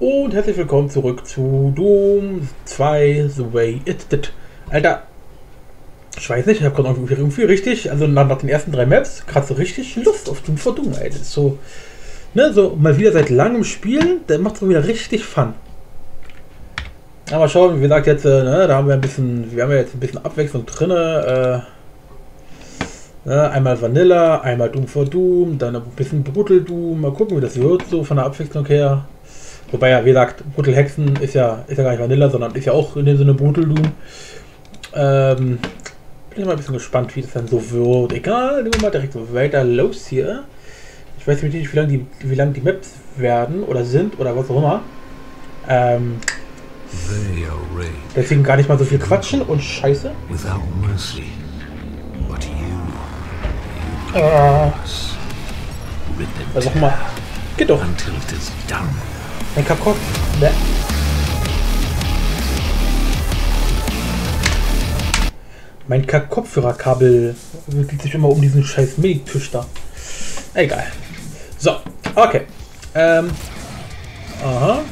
Und herzlich willkommen zurück zu Doom 2 The Way It Did. Alter, ich weiß nicht, ich habe gerade irgendwie, richtig, also nach, nach den ersten drei Maps, gerade so richtig Lust auf Doom for Doom, ist so, ne, so mal wieder seit langem Spielen, der macht so wieder richtig Fun. Aber schauen, wie gesagt, jetzt, äh, ne, da haben wir ein bisschen, wir haben ja jetzt ein bisschen Abwechslung drin. Äh, ne, einmal Vanilla, einmal Doom for Doom, dann ein bisschen Brutal Doom. Mal gucken, wie das wird, so von der Abwechslung her. Wobei ja, wie gesagt, Brutal Hexen ist ja, ist ja gar nicht Vanilla, sondern ist ja auch in dem Sinne Brutal Doom. Ähm, bin ich mal ein bisschen gespannt, wie das dann so wird. Egal, nehmen wir mal direkt so weiter los hier. Ich weiß nicht, wie lange die, wie lang die Maps werden oder sind oder was auch immer. Ähm, deswegen gar nicht mal so viel quatschen und Scheiße. Äh, also mal, geht doch. Ein Kapkopf. Ne. Mein Kopfhörerkabel wickelt sich immer um diesen scheiß Milchtisch da. Egal. So, okay. Ähm. Aha.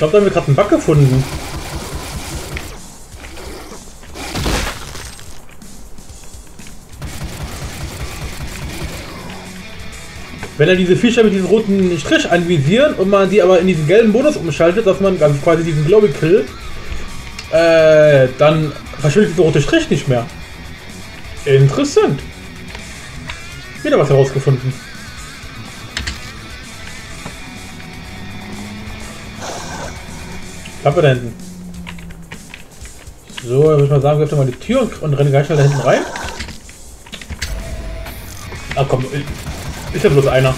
Glaube, da haben wir gerade einen Bug gefunden. Wenn er diese Fischer mit diesem roten Strich anvisieren und man die aber in diesen gelben Bonus umschaltet, dass man ganz quasi diesen Glowy Kill, äh, dann verschwindet dieser rote Strich nicht mehr. Interessant. Wieder was herausgefunden. Klappe da hinten. So, dann würde ich mal sagen, wir öffnen mal die Tür und, und rennen gleich schnell da hinten rein. Ach komm, ist ja bloß einer.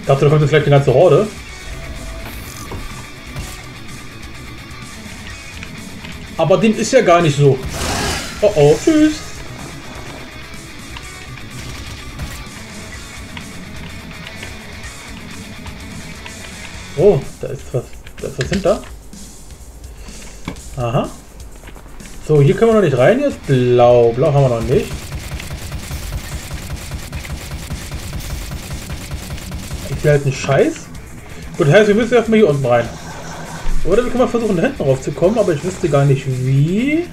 Ich dachte, da kommt jetzt gleich die ganze Horde. Aber dem ist ja gar nicht so. Oh oh, tschüss. Ist hinter. Aha. So, hier können wir noch nicht rein. Jetzt blau. Blau haben wir noch nicht. Ich will halt einen Scheiß. Gut, heißt, wir müssen erstmal hier unten rein. Oder wir können mal versuchen, da hinten raufzukommen, aber ich wüsste gar nicht wie.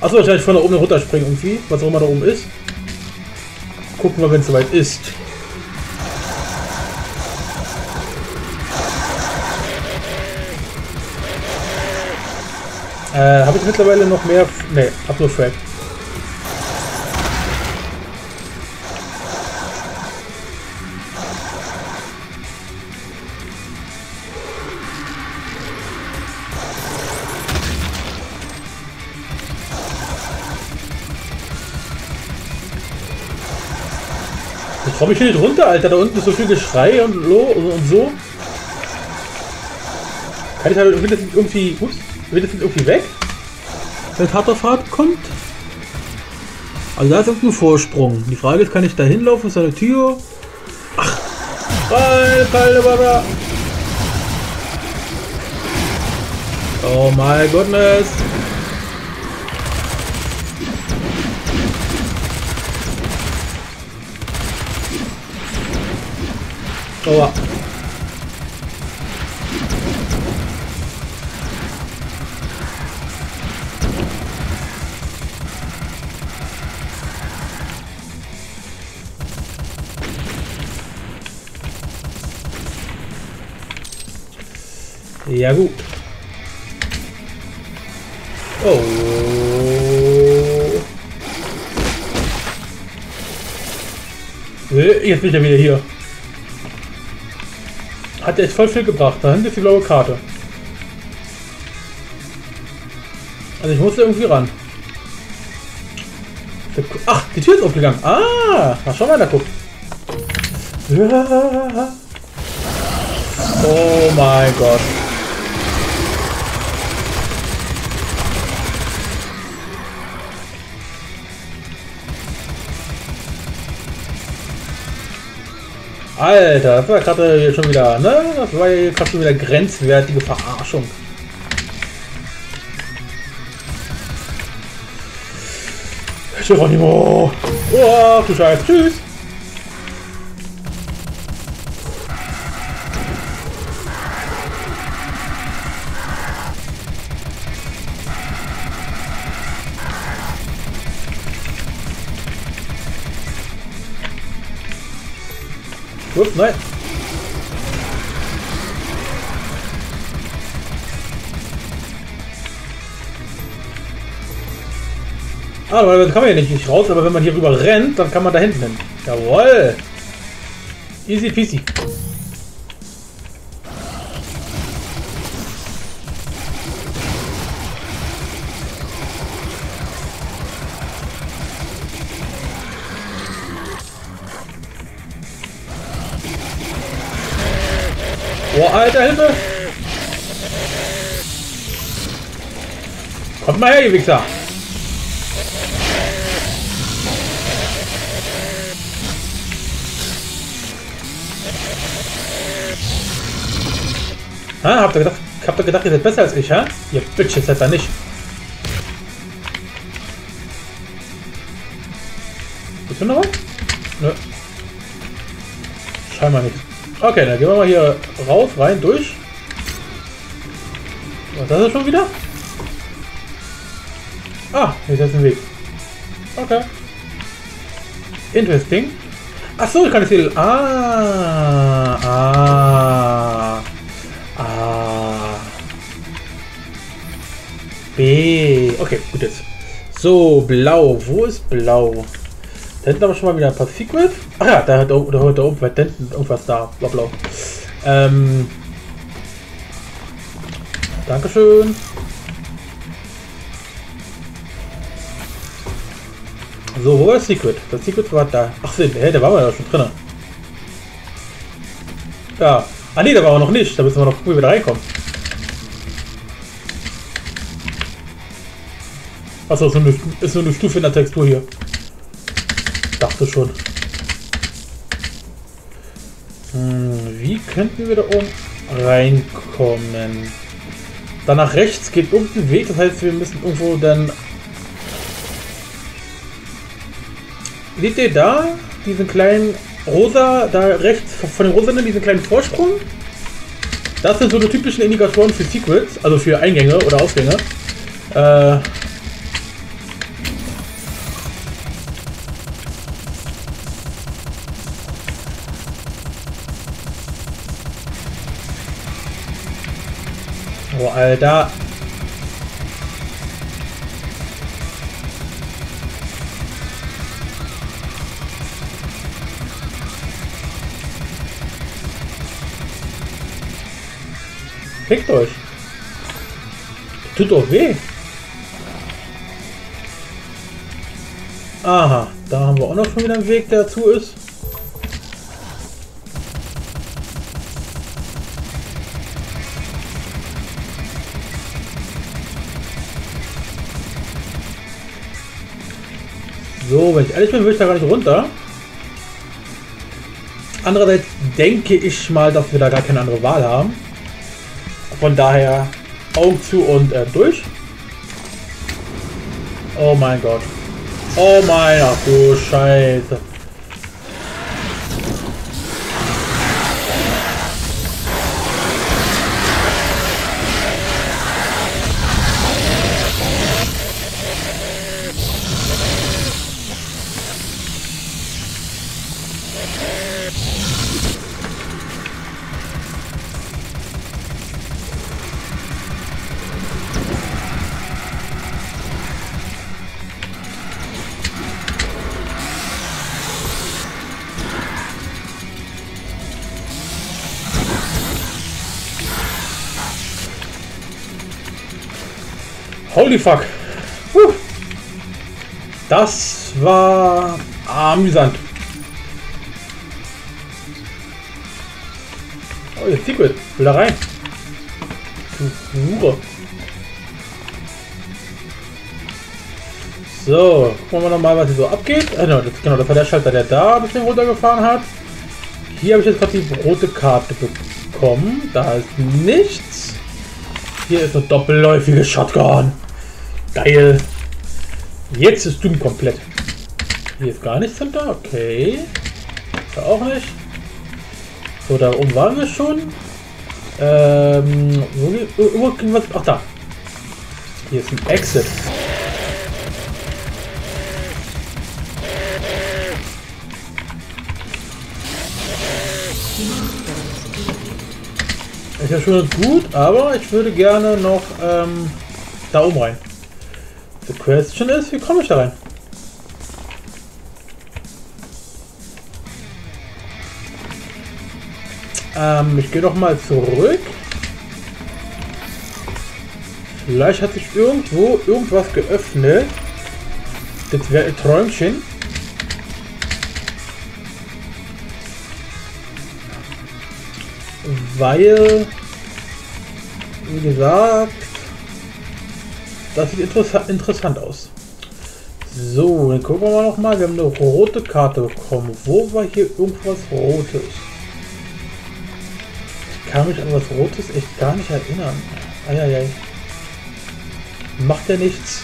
Achso, wahrscheinlich von da oben runterspringen irgendwie, was auch immer da oben ist. Gucken wir, wenn es soweit ist. Äh, habe ich mittlerweile noch mehr? Ne, hab nur Frag. Ich komme hier nicht runter, Alter. Da unten ist so viel Geschrei und, und so. Kann ich halt irgendwie... Ups. Wird das jetzt irgendwie weg? Wenn Vaterfahrt kommt? Also da ist irgendein Vorsprung. Die Frage ist, kann ich da hinlaufen? Ist da eine Tür? Ach! Alter, Oh my goodness! Oh. Ja gut. Oh. Jetzt bin ich ja wieder hier. Hat echt voll viel gebracht. Da hinten ist die blaue Karte. Also ich musste irgendwie ran. Ach, die Tür ist aufgegangen. Ah, mal schon mal da guckt. Oh mein Gott. Alter, das war gerade hier schon wieder, ne? Das war hier gerade schon wieder grenzwertige Verarschung. Geronimo! Oh, du Scheiße. Tschüss! Ups, nein. Ah, das kann man ja nicht, nicht raus, aber wenn man hier rüber rennt, dann kann man da hinten hin. Jawoll. Easy peasy. Alter, Hilfe! Kommt mal her, ihr Wichser! Ha, habt ihr gedacht, habt ihr gedacht, ihr seid besser als ich, ha? Ihr Bitches seid da nicht. Bist du noch was? Nö. Scheinbar nicht. Okay, dann gehen wir mal hier raus, rein, durch. Was ist das schon wieder? Ah, hier ist ein Weg. Okay. Interesting. Ach so, ich kann es hier... Ah, ah, ah. B. Okay, gut jetzt. So, blau. Wo ist blau? Da hinten aber schon mal wieder ein paar Secrets. Ach ja, da, da, da, da oben, da hinten irgendwas da. Bla bla. Ähm. Dankeschön. So, wo war das Secret? Das Secret war da. Ach, hey, da waren wir ja schon drin. Ja. Ah ne, da war wir noch nicht. Da müssen wir noch gucken, wie wir da reinkommen. Achso, ist, eine, ist nur eine Stufe in der Textur hier. Schon. Hm, wie könnten wir da oben reinkommen? Da nach rechts geht irgendein Weg, das heißt, wir müssen irgendwo dann... Seht ihr da? Diesen kleinen rosa, da rechts von dem rosa, diesen kleinen Vorsprung? Das sind so die typischen Indikatoren für Secrets, also für Eingänge oder Ausgänge. Äh, Oh, Alter. Fickt euch. Tut doch weh. Aha, da haben wir auch noch schon wieder einen Weg, der dazu ist. So, wenn ich ehrlich bin, will ich da gar nicht runter. Andererseits denke ich mal, dass wir da gar keine andere Wahl haben. Von daher Augen zu und äh, durch. Oh mein Gott. Oh mein, ach du Scheiße. Holy fuck. Puh. Das war amüsant. Oh, jetzt Secret. Will da rein. Du Hure. So, gucken wir nochmal, was hier so abgeht. Genau, das, genau, das war der Schalter, der da ein bisschen runtergefahren hat. Hier habe ich jetzt gerade die rote Karte bekommen. Da ist nichts. Hier ist eine doppelläufige Shotgun. Geil. Jetzt ist Doom komplett. Hier ist gar nichts hinter. Okay. Da auch nicht. So, da oben waren wir schon. Ähm, wo, wo, was? Ach, da. Hier ist ein Exit. Ist ja schon gut, aber ich würde gerne noch ähm, da oben rein. The question ist, wie komme ich da rein? Ähm, ich gehe noch mal zurück. Vielleicht hat sich irgendwo irgendwas geöffnet. Das wäre ein Träumchen. Weil, wie gesagt, das sieht interessa interessant aus. So, dann gucken wir mal noch mal. Wir haben eine rote Karte bekommen. Wo war hier irgendwas Rotes? Ich kann mich an was Rotes echt gar nicht erinnern. Eieiei. Macht ja nichts.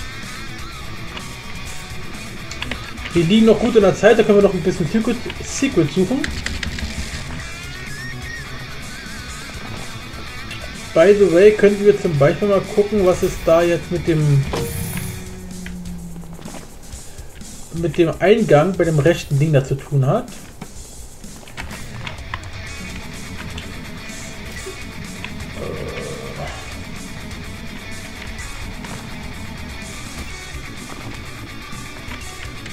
Wir liegen noch gut in der Zeit, da können wir noch ein bisschen Secret, Secret suchen. By the way, könnten wir zum Beispiel mal gucken, was es da jetzt mit dem mit dem Eingang bei dem rechten Ding da zu tun hat.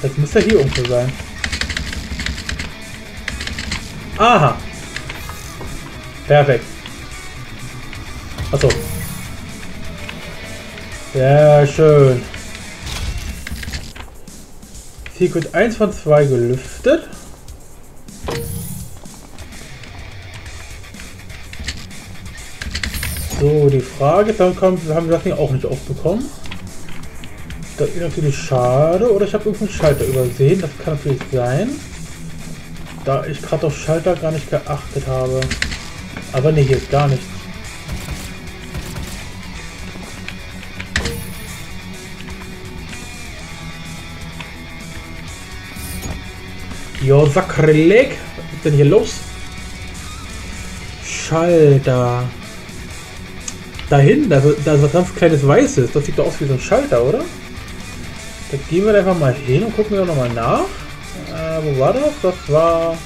Das müsste hier irgendwo sein. Aha. Perfekt. Achso. Sehr schön. Secret 1 von 2 gelüftet. So, die Frage, dann kommt, haben wir das hier auch nicht aufbekommen. Das ist natürlich schade. Oder ich habe irgendeinen Schalter übersehen. Das kann natürlich sein. Da ich gerade auf Schalter gar nicht geachtet habe. Aber ne, hier ist gar nichts. Jo, Sakrileg. Was ist denn hier los? Schalter. Dahin, da, da ist was ganz kleines Weißes. Das sieht doch aus wie so ein Schalter, oder? Da gehen wir einfach mal hin und gucken wir nochmal nach. Äh, wo war das? Das war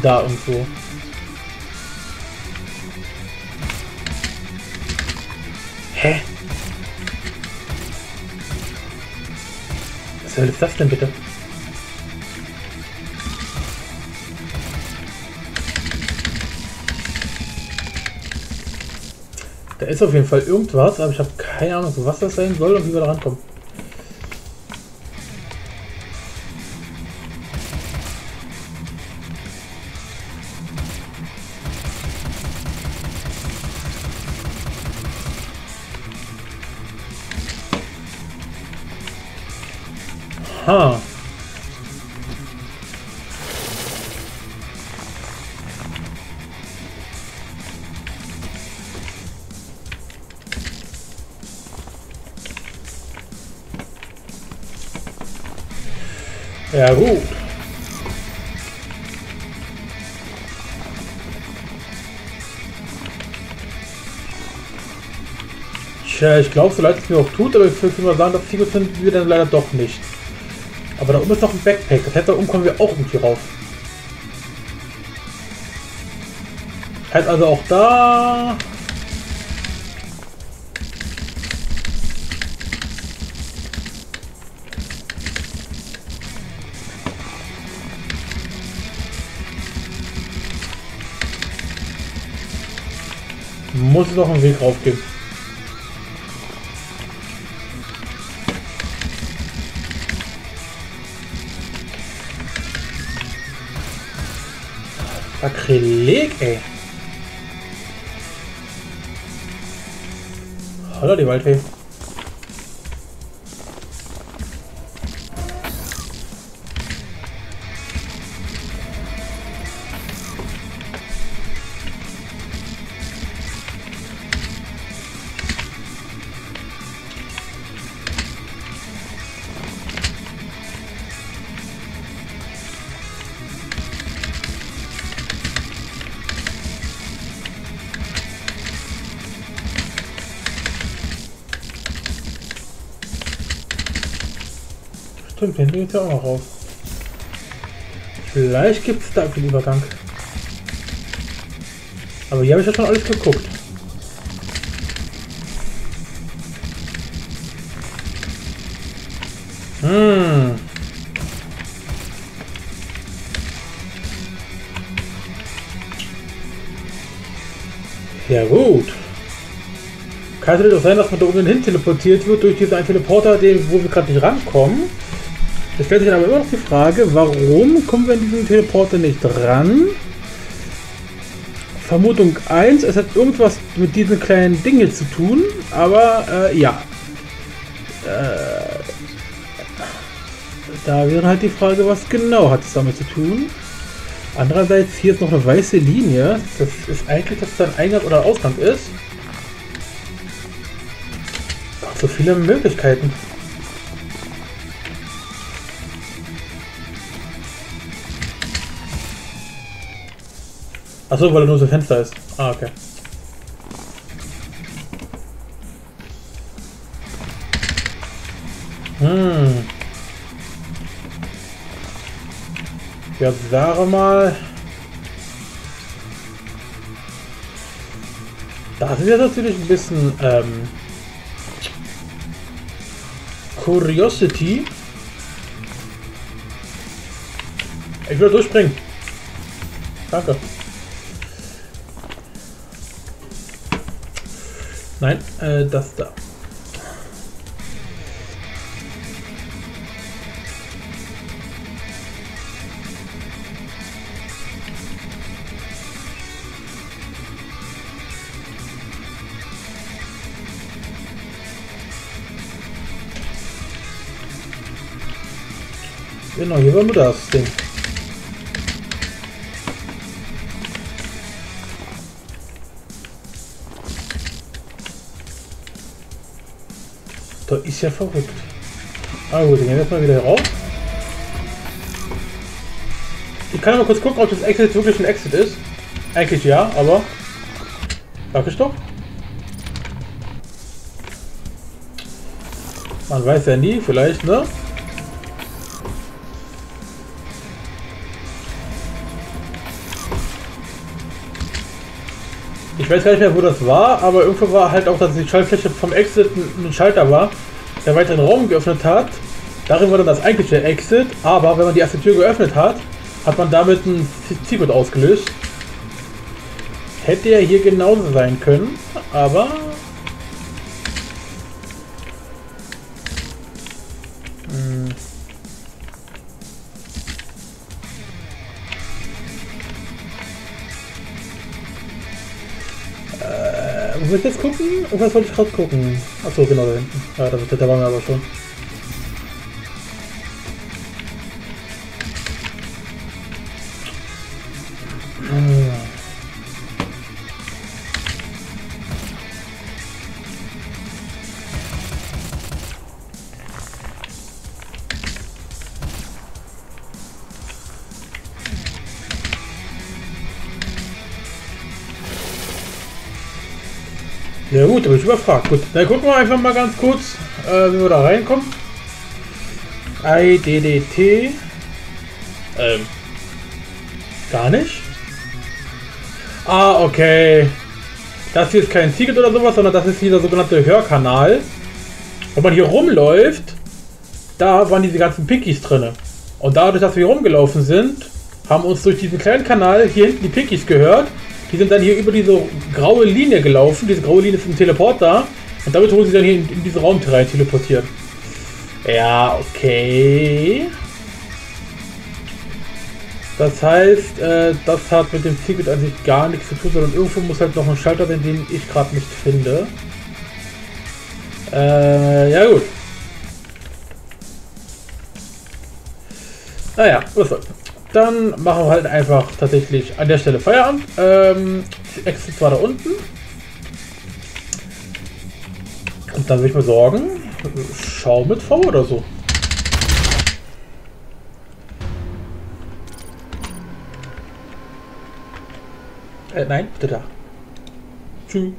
da irgendwo. Hä? Was soll das denn bitte? Da ist auf jeden Fall irgendwas, aber ich habe keine Ahnung, was das sein soll und wie wir da rankommen. Ha. Ja gut. Tja, ich glaube, so leid es mir auch tut, aber ich würde mal sagen, das Ziel finden wir dann leider doch nicht. Aber da oben ist noch ein Backpack. Das heißt, da oben kommen wir auch irgendwie rauf. Heißt also auch da Muss noch einen Weg rauf geben. Sakrileg, ey. Hallo, die Waldfee. Stimmt, den geht ja auch noch raus. Vielleicht gibt es da einen Übergang. Aber hier habe ich ja schon alles geguckt. Hm. Ja gut. Kann es doch sein, dass man da oben hin teleportiert wird durch diesen einen Teleporter, den, wo wir gerade nicht rankommen? Es stellt sich aber immer noch die Frage, warum kommen wir an diesen Teleporter nicht ran? Vermutung 1, es hat irgendwas mit diesen kleinen Dingen zu tun, aber äh, ja. Äh, da wäre halt die Frage, was genau hat es damit zu tun? Andererseits, hier ist noch eine weiße Linie. Das ist eigentlich, dass da ein Eingang oder Ausgang ist. Ach, so viele Möglichkeiten. Achso, weil er nur so Fenster ist. Ah, okay. Hm. Ja, sage mal. Das ist ja natürlich ein bisschen ähm, Curiosity. Ich will durchspringen. Danke. Nein, äh, das da. Genau, hier war nur das Ding. Ist ja verrückt. Ah gut, dann gehen wir jetzt mal wieder rauf. Ich kann aber kurz gucken, ob das Exit wirklich ein Exit ist. Eigentlich ja, aber... Sag ich doch. Man weiß ja nie, vielleicht, ne? Ich weiß gar nicht mehr, wo das war, aber irgendwo war halt auch, dass die Schaltfläche vom Exit ein Schalter war, der weiteren Raum geöffnet hat. Darin war dann das eigentliche Exit, aber wenn man die erste Tür geöffnet hat, hat man damit ein Secret ausgelöst. Hätte ja hier genauso sein können, aber Wo will ich jetzt gucken? Was wollte ich gerade gucken? Achso, genau da hinten. Ja, da, da waren wir aber schon. Ja gut, da bin ich überfragt. Gut, dann gucken wir einfach mal ganz kurz, äh, wie wir da reinkommen. IDDT. Ähm. Gar nicht. Ah, okay. Das hier ist kein Ticket oder sowas, sondern das ist dieser sogenannte Hörkanal. Wenn man hier rumläuft, da waren diese ganzen Pickies drin. Und dadurch, dass wir hier rumgelaufen sind, haben uns durch diesen kleinen Kanal hier hinten die Pickies gehört die sind dann hier über diese graue Linie gelaufen. Diese graue Linie ein Teleport da. Und damit wurden sie dann hier in, in diesen Raum rein teleportiert. Ja, okay. Das heißt, äh, das hat mit dem Ticket an sich gar nichts zu tun, sondern irgendwo muss halt noch ein Schalter sein, den ich gerade nicht finde. Äh, ja gut. Naja, was soll's. Dann machen wir halt einfach tatsächlich an der Stelle Feierabend. Ähm, Exit war da unten. Und dann würde ich mal sorgen, schau mit V oder so. Äh, nein, bitte da. Tschüss.